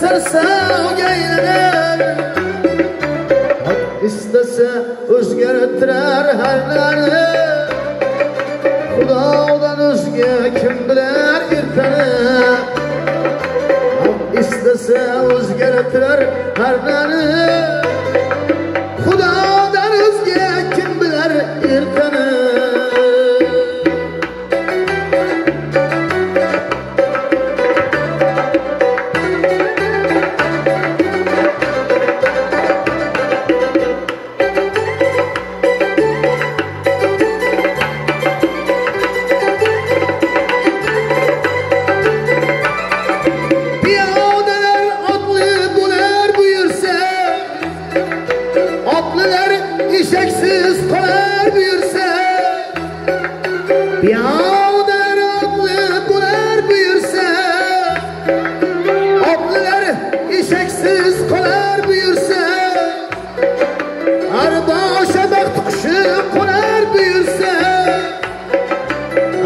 sarsovga aylanar haq istasa o'zgartirar har xudodan o'zga kim bilar ertani haq istasa o'zgartirar har fişeksiz konar büyürse Ya deraklı konar büyürse Oklar işeksiz konar büyürse Arbaşa bak tukuşu konar büyürse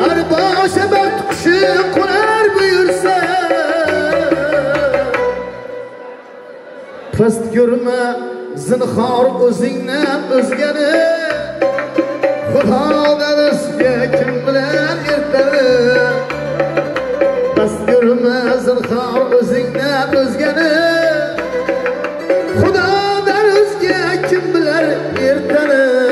Arbaşa bak tukuşu konar büyürse. Past görme zinhor o'zingni o'zgani xudo dadasiga kim bilan ertani past ko'rma zinhor o'zingni o'zgani xudo dadasiga kim bilar ertani